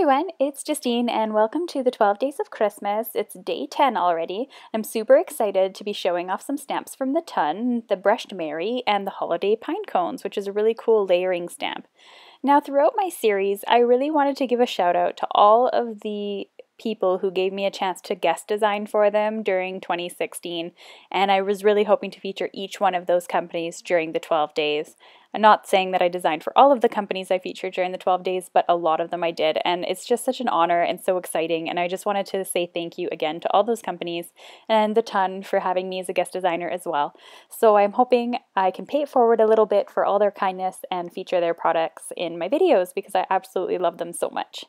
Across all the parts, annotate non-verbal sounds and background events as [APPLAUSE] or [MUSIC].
everyone, it's Justine and welcome to the 12 Days of Christmas. It's day 10 already. I'm super excited to be showing off some stamps from the Ton, the Brushed Merry, and the Holiday Pine Cones, which is a really cool layering stamp. Now throughout my series, I really wanted to give a shout out to all of the people who gave me a chance to guest design for them during 2016, and I was really hoping to feature each one of those companies during the 12 days. I'm not saying that I designed for all of the companies I featured during the 12 days, but a lot of them I did, and it's just such an honor and so exciting, and I just wanted to say thank you again to all those companies and the ton for having me as a guest designer as well. So I'm hoping I can pay it forward a little bit for all their kindness and feature their products in my videos because I absolutely love them so much.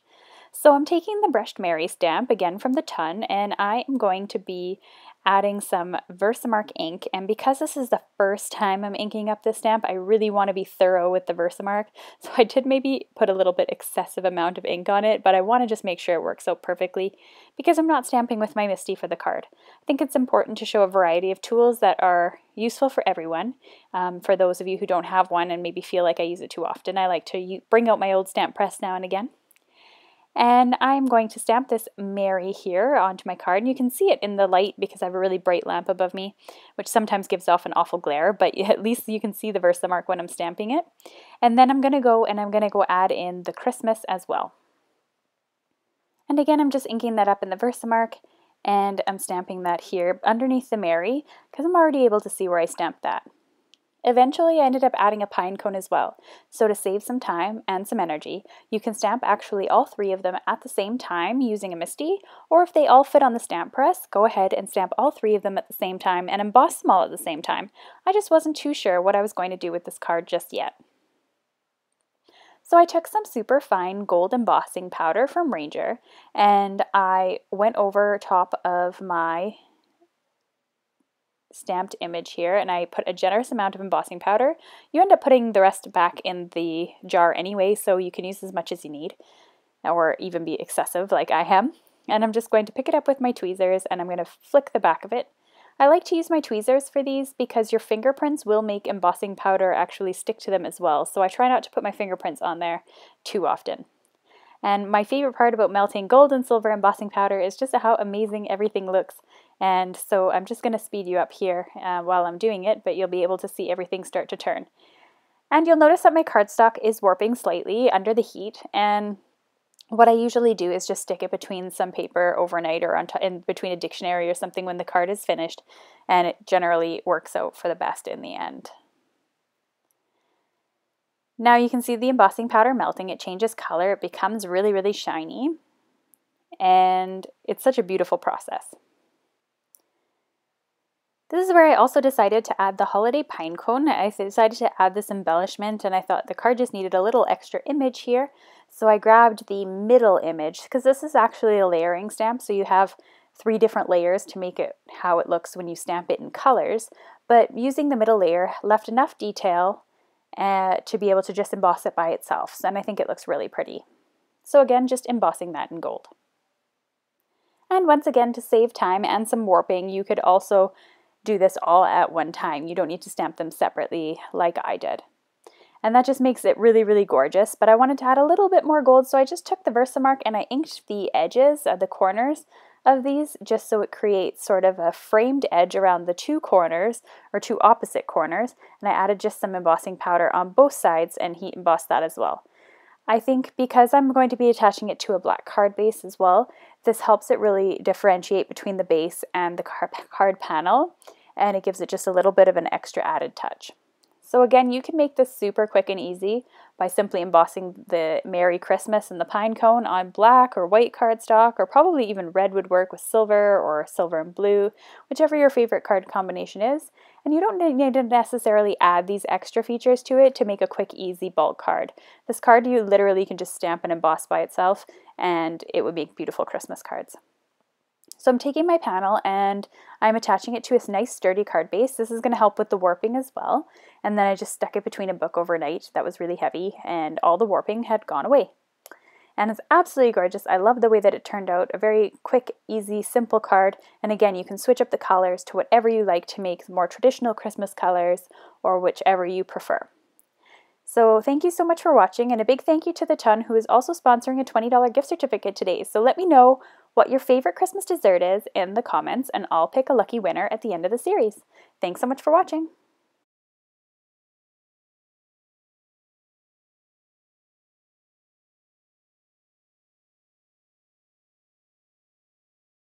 So I'm taking the Brushed Merry stamp again from the ton and I am going to be adding some Versamark ink and because this is the first time I'm inking up this stamp I really want to be thorough with the Versamark [LAUGHS] so I did maybe put a little bit excessive amount of ink on it but I want to just make sure it works out perfectly because I'm not stamping with my MISTI for the card. I think it's important to show a variety of tools that are useful for everyone. Um, for those of you who don't have one and maybe feel like I use it too often I like to bring out my old stamp press now and again. And I'm going to stamp this Merry here onto my card. And you can see it in the light because I have a really bright lamp above me, which sometimes gives off an awful glare, but [LAUGHS] at least you can see the Versamark when I'm stamping it. And then I'm going to go and I'm going to go add in the Christmas as well. And again, I'm just inking that up in the Versamark and I'm stamping that here underneath the Merry because I'm already able to see where I stamped that. Eventually, I ended up adding a pine cone as well. So to save some time and some energy, you can stamp actually all three of them at the same time using a MISTI, or if they all fit on the stamp press, go ahead and stamp all three of them at the same time and emboss them all at the same time. I just wasn't too sure what I was going to do with this card just yet. So I took some super fine gold embossing powder from Ranger and I went over top of my stamped image here and I put a generous amount of embossing powder. You end up putting the rest back in the jar anyway, so you can use as much as you need or even be excessive like I am. And I'm just going to pick it up with my tweezers and I'm going to flick the back of it. I like to use my tweezers for these because your fingerprints will make embossing powder actually stick to them as well. So I try not to put my fingerprints on there too often. And my favorite part about melting gold and silver embossing powder is just how amazing everything looks. And so I'm just going to speed you up here uh, while I'm doing it, but you'll be able to see everything start to turn. And you'll notice that my cardstock is warping slightly under the heat, and what I usually do is just stick it between some paper overnight or on in between a dictionary or something when the card is finished, and it generally works out for the best in the end. Now you can see the embossing powder melting, it changes color, it becomes really, really shiny, and it's such a beautiful process. This is where I also decided to add the holiday pine cone. I decided to add this embellishment and I thought the card just needed a little extra image here. So I grabbed the middle image because this is actually a layering stamp. So you have three different layers to make it how it looks when you stamp it in colors. But using the middle layer left enough detail uh, to be able to just emboss it by itself. And I think it looks really pretty. So again, just embossing that in gold. And once again, to save time and some warping, you could also do this all at one time. You don't need to stamp them separately like I did. And that just makes it really, really gorgeous. But I wanted to add a little bit more gold, so I just took the Versamark and I inked the edges of the corners of these just so it creates sort of a framed edge around the two corners or two opposite corners. And I added just some embossing powder on both sides and heat embossed that as well. I think because I'm going to be attaching it to a black card base as well, this helps it really differentiate between the base and the [LAUGHS] card panel, and it gives it just a little bit of an extra added touch. So again, you can make this super quick and easy by simply embossing the Merry Christmas and the pine cone on black or white cardstock, or probably even red would work with silver or silver and blue, whichever your favorite card combination is. And you don't need to necessarily add these extra features to it to make a quick, easy bulk card. This card you literally can just stamp and emboss by itself, and it would make beautiful Christmas cards. So I'm taking my panel and I'm attaching it to a nice sturdy card base. This is going to help with the warping as well. And then I just stuck it between a book overnight that was really heavy and all the warping had gone away. And it's absolutely gorgeous. I love the way that it turned out. A very quick, easy, simple card. And again, you can switch up the colors to whatever you like to make more traditional Christmas colors or whichever you prefer. So thank you so much for watching, and a big thank you to The Ton, who is also sponsoring a $20 gift certificate today. So let me know what your favorite Christmas dessert is in the comments, and I'll pick a lucky winner at the end of the series. Thanks so much for watching.